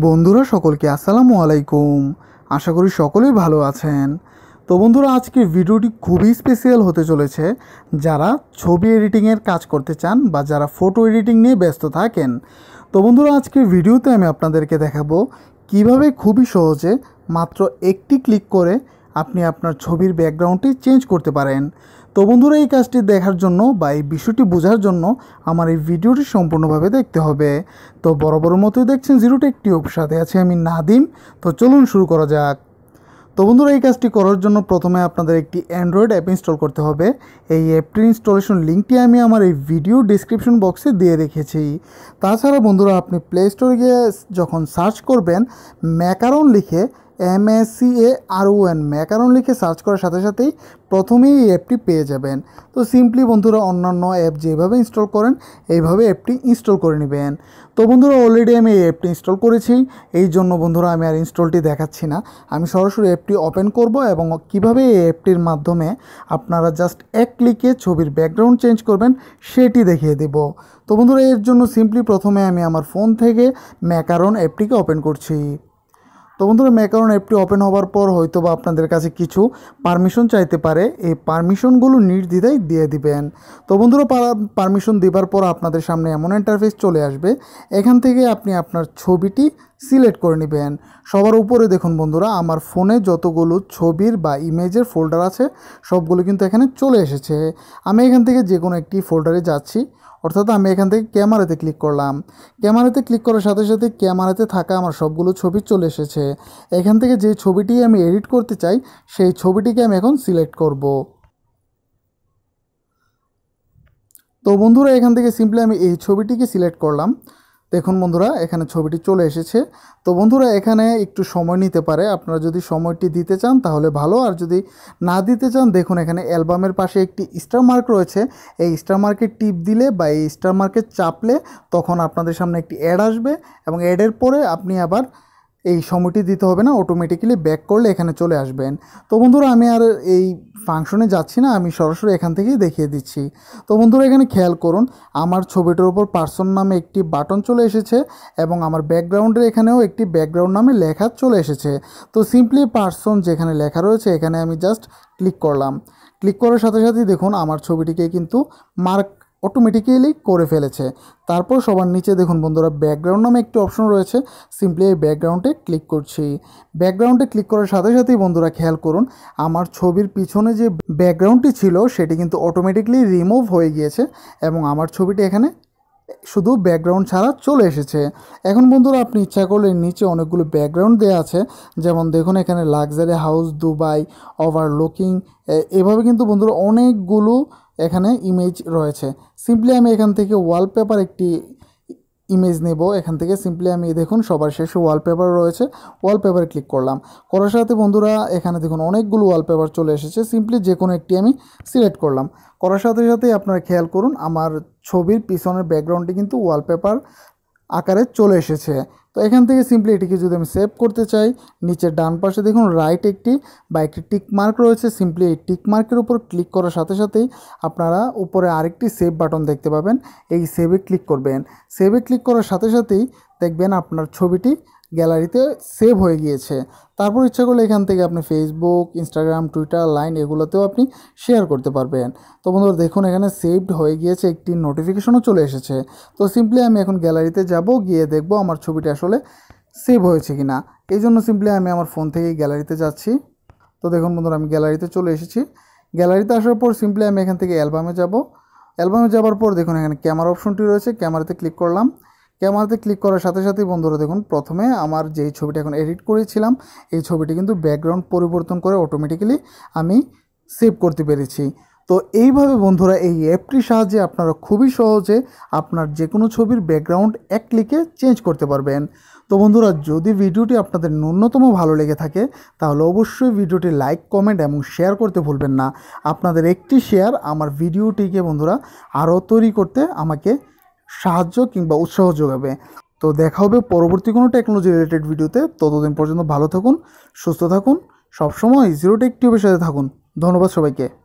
বন্ধুরা, সকলকে আসসালামু আলাইকুম। আশা করি সকলেই ভালো আছেন। তো বন্ধুরা আজকের ভিডিওটি খুবই স্পেশাল হতে চলেছে। যারা ছবি এডিটিংয়ের কাজ করতে চান বা যারা ফটো এডিটিং নিয়ে ব্যস্ত থাকেন, তো বন্ধুরা আজকের ভিডিওতে আমি আপনাদেরকে দেখাবো কীভাবে খুবই সহজে মাত্র একটি ক্লিক করে আপনি আপনার ছবির ব্যাকগ্রাউন্ডটি চেঞ্জ করতে পারেন। তো বন্ধুরা, এই কাজটি দেখার জন্য বা এই বিষয়টি বোঝার জন্য আমার এই ভিডিওটি সম্পূর্ণভাবে দেখতে হবে। তো বড় বড় মতোই দেখছেন জিরো টেক টিউব সাথে আছে আমি নাদিম। তো চলুন শুরু করা যাক। তো বন্ধুরা, এই কাজটি করার জন্য প্রথমে আপনাদের একটি অ্যান্ড্রয়েড অ্যাপ ইনস্টল করতে হবে। এই অ্যাপটির ইনস্টলেশন লিঙ্কটি আমি আমার এই ভিডিও ডিসক্রিপশন বক্সে দিয়ে রেখেছি। তাছাড়া বন্ধুরা, আপনি প্লে স্টোরে গিয়ে যখন সার্চ করবেন ম্যাকারন লিখে M S C A R O N macaron লিখে সার্চ করার সাথে সাথেই প্রথমেই এই অ্যাপটি পেয়ে যাবেন। তো সিম্পলি বন্ধুরা, অন্যান্য অ্যাপ যেভাবে ইনস্টল করেন, এইভাবে অ্যাপটি ইনস্টল করে নেবেন। তো বন্ধুরা অলরেডি আমি এই অ্যাপটি ইনস্টল করেছি, এই জন্য বন্ধুরা আমি আর ইনস্টলটি দেখাচ্ছি না। আমি সরাসরি অ্যাপটি ওপেন করব এবং কীভাবে এই অ্যাপটির মাধ্যমে আপনারা জাস্ট এক ক্লিকে ছবির ব্যাকগ্রাউন্ড চেঞ্জ করবেন, সেটি দেখিয়ে দেব। তো বন্ধুরা, এর জন্য সিম্পলি প্রথমে আমি আমার ফোন থেকে ম্যাকারন অ্যাপটিকে ওপেন করছি। তো বন্ধুরা ম্যাকারন অ্যাপটি ওপেন হওয়ার পর হয়তো বা আপনাদের কাছে কিছু পারমিশন চাইতে পারে। এই পারমিশনগুলো নির্দ্বিধায় দিয়ে দিবেন। তো বন্ধুরা পারমিশন দেবার পর আপনাদের সামনে এমন ইন্টারফেস চলে আসবে। এখান থেকে আপনি আপনার ছবিটি সিলেক্ট করে নেবেন। সবার উপরে দেখুন বন্ধুরা, আমার ফোনে যতগুলো ছবির বা ইমেজের ফোল্ডার আছে, সবগুলো কিন্তু এখানে চলে এসেছে। আমি এখান থেকে যে কোনো একটি ফোল্ডারে যাচ্ছি। অর্থাৎ আমি এখান থেকে ক্যামেরাতে ক্লিক করলাম। ক্যামেরাতে ক্লিক করার সাথে সাথে ক্যামেরাতে থাকা আমার সবগুলো ছবি চলে এসেছে। এখান থেকে যে ছবিটি আমি এডিট করতে চাই, সেই ছবিটিকে আমি এখন সিলেক্ট করব। তো বন্ধুরা, এখান থেকে সিম্পলি আমি এই ছবিটিকে সিলেক্ট করলাম। দেখুন বন্ধুরা, এখানে ছবিটি চলে এসেছে। তো বন্ধুরা, এখানে একটু সময় নিতে পারে। আপনারা যদি সময়টি দিতে চান, তাহলে ভালো। আর যদি না দিতে চান, দেখুন এখানে অ্যালবামের পাশে একটি স্টার মার্ক রয়েছে। এই স্টার মার্কের টিপ দিলে বা এই স্টার মার্কের চাপলে তখন আপনাদের সামনে একটি অ্যাড আসবে এবং অ্যাডের পরে আপনি আবার এই সময়টি দিতে হবে না অটোমেটিক্যালি ব্যাক করলে এখানে চলে আসবেন। তো বন্ধুরা, আমি আর এই ফাংশনে যাচ্ছি না, আমি সরাসরি এখান থেকেই দেখিয়ে দিচ্ছি। তো বন্ধুরা, এখানে খেয়াল করুন, আমার ছবিটার উপর পার্সন নামে একটি বাটন চলে এসেছে এবং আমার ব্যাকগ্রাউন্ডের এখানেও একটি ব্যাকগ্রাউন্ড নামে লেখা চলে এসেছে। তো সিম্পলি পার্সন যেখানে লেখা রয়েছে, এখানে আমি জাস্ট ক্লিক করলাম। ক্লিক করার সাথে সাথেই দেখুন, আমার ছবিটিকে কিন্তু মার্ক অটোমেটিক্যালি করে ফেলেছে। তারপর সবার নিচে দেখুন বন্ধুরা ব্যাকগ্রাউন্ড নামে একটি অপশন রয়েছে। সিম্পলি এই ব্যাকগ্রাউন্ডে ক্লিক করছি। ব্যাকগ্রাউন্ডে ক্লিক করার সাথে সাথেই বন্ধুরা খেয়াল করুন, আমার ছবির পিছনে যে ব্যাকগ্রাউন্ডটি ছিল, সেটি কিন্তু অটোমেটিকলি রিমুভ হয়ে গিয়েছে এবং আমার ছবিটি এখানে শুধু ব্যাকগ্রাউন্ড ছাড়া চলে এসেছে। এখন বন্ধুরা আপনি ইচ্ছা করলে নিচে অনেকগুলো ব্যাকগ্রাউন্ড দেওয়া আছে। যেমন দেখুন এখানে লাক্সারি হাউস দুবাই ওভারলুকিং এভাবে কিন্তু বন্ধুরা অনেকগুলো এখানে ইমেজ রয়েছে। সিম্পলি আমি এখান থেকে ওয়ালপেপার একটি ইমেজ নেব। এখান থেকে সিম্পলি আমি দেখুন, সবার শেষে ওয়ালপেপার রয়েছে। ওয়ালপেপারে ক্লিক করলাম। করার সাথে বন্ধুরা, এখানে দেখুন অনেকগুলো ওয়ালপেপার চলে এসেছে। সিম্পলি যে কোনো একটি আমি সিলেক্ট করলাম। করার সাথে সাথে আপনারা খেয়াল করুন, আমার ছবির পিছনের ব্যাকগ্রাউন্ডে কিন্তু ওয়ালপেপার আকারে চলে এসেছে। তো এখান থেকে সিম্পলি এটিকে যদি আমি সেভ করতে চাই, নিচের ডান পাশে দেখুন রাইট একটি বা একটি টিক মার্ক রয়েছে। সিম্পলি এই টিক মার্কের উপর ক্লিক করার সাথে সাথেই আপনারা উপরে আরেকটি সেভ বাটন দেখতে পাবেন। এই সেভে ক্লিক করবেন। সেভে ক্লিক করার সাথে সাথেই দেখবেন আপনার ছবিটি গ্যালারিতে সেভ হয়ে গিয়েছে। তারপর ইচ্ছা করলে এখান থেকে আপনি ফেসবুক ইনস্টাগ্রাম টুইটার লাইন এগুলোতেও আপনি শেয়ার করতে পারবেন। তো বন্ধুরা, দেখুন এখানে সেভড হয়ে গিয়েছে, একটি নোটিফিকেশনও চলে এসেছে। তো সিম্পলি আমি এখন গ্যালারিতে যাব, গিয়ে দেখব আমার ছবিটি আসলে সেভ হয়েছে কি না এই জন্য সিম্পলি আমি আমার ফোন থেকে গ্যালারিতে যাচ্ছি। তো দেখুন বন্ধুরা, আমি গ্যালারিতে চলে এসেছি। গ্যালারিতে আসার পর সিম্পলি আমি এখান থেকে অ্যালবামে যাব। অ্যালবামে যাওয়ার পর দেখুন এখানে ক্যামেরা অপশনটি রয়েছে ক্যামেরাতে ক্লিক করলাম। ক্যামেরাতে ক্লিক করার সাথে সাথেই বন্ধুরা দেখুন, প্রথমে আমার যেই ছবিটা এখন এডিট করেছিলাম, এই ছবিটি কিন্তু ব্যাকগ্রাউন্ড পরিবর্তন করে অটোমেটিক্যালি আমি সেভ করতে পেরেছি। তো এইভাবে বন্ধুরা এই অ্যাপটির সাহায্যে আপনারা খুবই সহজে আপনার যে কোনো ছবির ব্যাকগ্রাউন্ড এক ক্লিকে চেঞ্জ করতে পারবেন। তো বন্ধুরা, যদি ভিডিওটি আপনাদের ন্যূনতম ভালো লেগে থাকে, তাহলে অবশ্যই ভিডিওটি লাইক কমেন্ট এবং শেয়ার করতে ভুলবেন না। আপনাদের একটি শেয়ার আমার ভিডিওটিকে বন্ধুরা আরও তৈরি করতে আমাকে সাহায্য কিংবা উৎসাহ যোগাবে। তো দেখা হবে পরবর্তী কোনো টেকনোলজি রিলেটেড ভিডিওতে ততদিন পর্যন্ত ভালো থাকুন, সুস্থ থাকুন, সবসময় জিরো টেক টিউবের সাথে থাকুন। ধন্যবাদ সবাইকে।